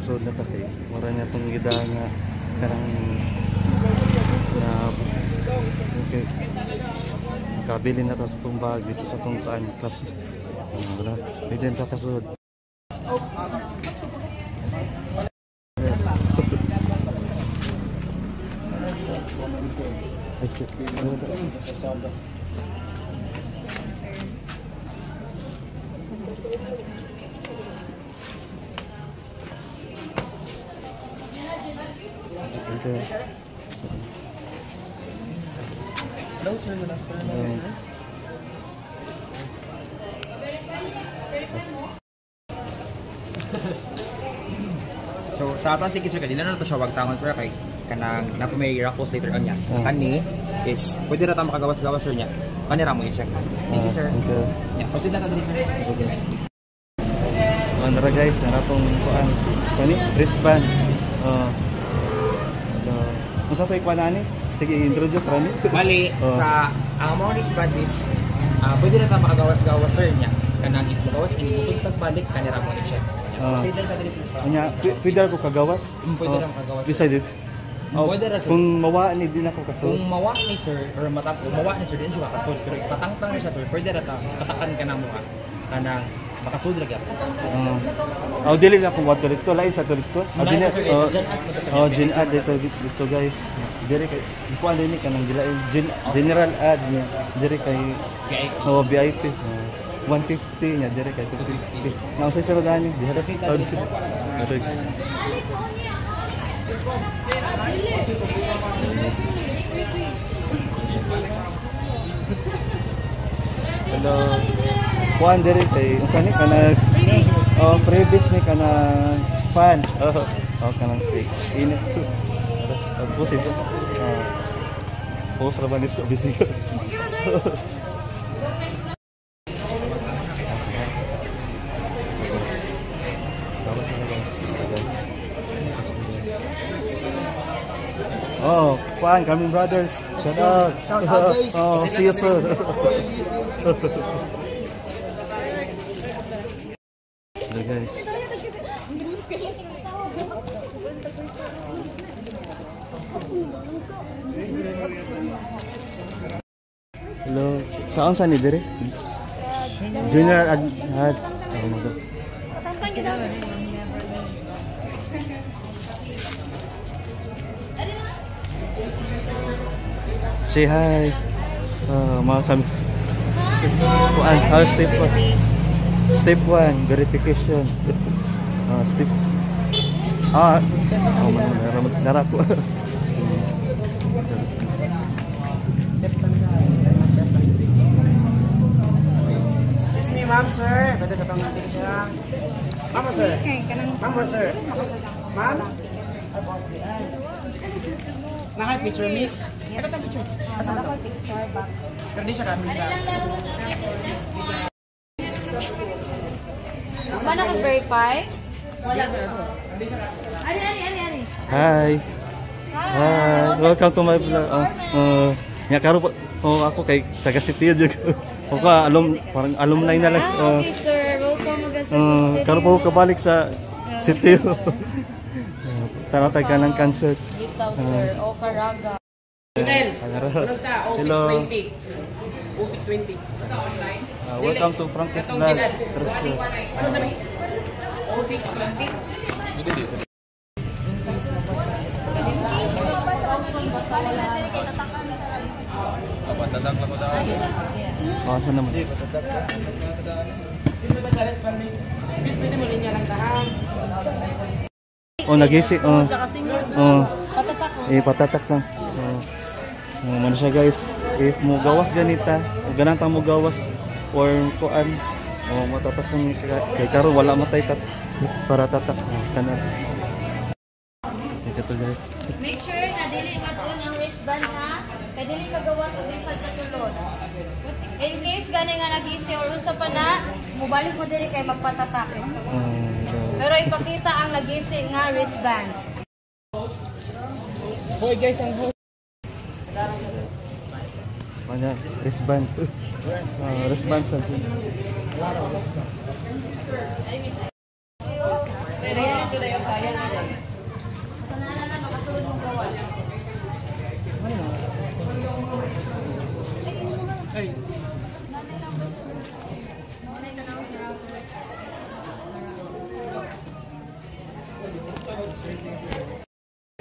kasud na kay mura niya tong gida nga karang na okay. Makabili na ta sa tong bag dito sa tong kaan um, wala bilhin ta kasud Yes. Check. Hello, sir. Good afternoon. So sa ticket sir, kanila na to siya wag tangon sir kay kanang na may rakos later on niya. Oh. Kani is pwede ra ta makagawas-gawas sir niya. Kani ra mo i-check. Thank you sir. Okay. Yeah, proceed na ta diri sir. Okay. Ano ra guys, naratong kuan. So ni wristband. Oh. So, Musa pa ikuan ani? Sige, introduce ra ni. Bali Oh. sa ang mga wristband is ah pwede ra ta makagawas-gawas sir niya. Kanang ipagawas ini busog tag balik kani ra mo. Ah. Na diri sir. Kanya, pi- pwede ko kagawas? Mm, pwede Oh, ra makagawas. Decided. Oh, Pwede ra, sir. Kung mawa ni din ako kaso. Kung mawa ni sir or matap mawa ni sir din siya makasud pero ipatangtang ni siya sir pwede ra ta katakan ka na mo ha. Kanang makasud ra gyud. Uh, oh, dili na kung wato dito, lain sa to dito. Oh, Lain dili- na, sir, guys. oh, sa Oh, gen ad dito dito guys. Diri kay kuan din ni kanang gen, general ad niya. Diri kay oh, VIP. Oh, 150 niya diri kay 250. Na usay sa gani. Diha ra oh. Thanks. Hello. Kuan diri kay unsa ni kana Oh, freebies ni kana fan. Oh, oh kanang fake. Init. Tapos ito. Ah. Post ra ba ni sa busy? Oh, kuan kami brothers. Shout out. Shout out, guys. Oh, see you soon. guys. Hello. Saan sa ni dire? General ad ad. Oh, my God. Say hi. Uh, mga kami. Kuan, how step 1? Step 1, verification. Ah, step Ah, oh man, nara nara ko. Excuse me, ma'am, sir. Pwede sa tong siya. Ma'am, sir. Ma'am, sir. Ma'am? Naka picture, miss. Ito tang picture. Asa? Pero di siya kami sa... Ako na verify Wala. Ani, ani, ani, ani. Hi. Hi. Welcome to my vlog. Ah, uh, nga karo po oh, ako kay taga City jud. O ka alum parang alumni na lang. Ah, Uh, okay, sir. Welcome again sa uh, City. karo po ko kabalik sa City. Taratay ka ng concert. Bitaw, sir. O, Caraga. Tunel. Hello. ta? Hello. 0620. 0620. Uh, welcome to Frankie's vlog. Ano dami? 0620. Thousand, basta wala. uh, saan naman? Sino ba sa restaurant, miss? Miss, pwede mo linya lang tahan. Oh, nagising. Oh. Oh. Eh, patatak lang. Oh. Oh, man siya guys. If mo gawas ganita, ganang mo gawas or kuan, oh, matatak ng kay karo wala matay tat para tatak oh, kanan. Ito guys. Make sure nga dili doon ang wristband ha. Kay dili ka gawa sa disad ka sulod. In case gani nga nagisi or usa pa na, mubalik mo diri kay magpatatak. Oh, Pero ipakita ang nagisi nga wristband. Hoy guys, ang host. Kanya, wristband. Ah, wristband.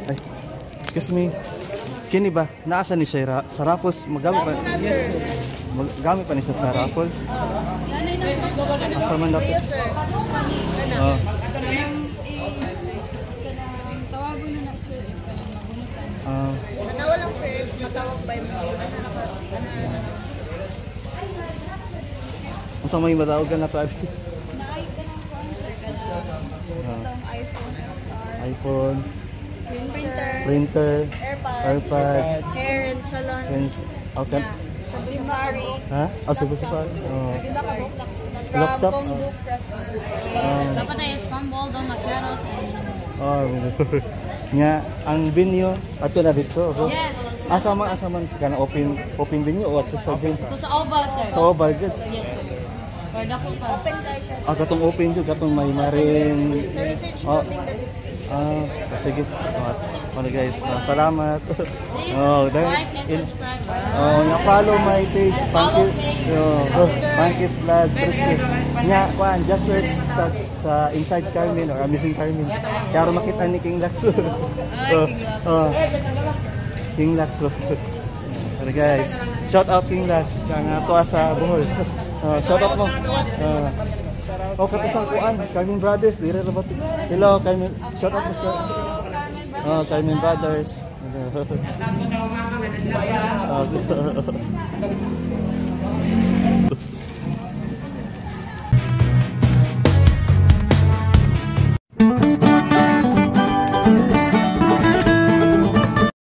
Ay, excuse me. Kini ba? Naasa ni siya sa Raffles? Magamit pa. Magamit pa ni siya sa Raffles? Kanang Asa man dapat? Oh. if kanang magunutan. Ah, Nanawa lang sir, matawag yung mga ano naka ano ano. unsa may matawag ka na sabi? Naay ka ng kuan sir Ah, iPhone iPhone, Printer, printer, AirPods, AirPods, hair and salon. okay. Yeah. Sa Safari. Ha? Ah, subo sa Oh. Lang? From Laptop, Kongdu Press. Ah. Dapat na yung scrambled o macchiatos. Oh, nga ang venue ato na dito. Oh. Yes. Asa man asa man kana open open venue o ato sa gym. Ito sa oval sir. So budget. Yes sir. Or dako pa. Open tayo siya. Ah, katong open jud katong may marin. Sa research Oh. building that is Ah, sige. Oh, ano guys, ah, salamat. Please oh, like and subscribe. Oh, nga follow my page, Pankis, oh. Pankis Vlog. Nga, kuan, just search sa, sa Inside Carmen or Amazing Carmen. Kaya makita ni King. Ay, oh, oh, King Lax. Pero guys, shout out King Lax. Kaya nga to sa Bohol. Oh, shout out mo. Oh, oh katusang kuan, Carmen Brothers, dire ra ba to? Hello, Carmen. Shout out Carmen Brothers. Oh, Carmen Brothers. Oh.